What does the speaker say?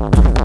Oh.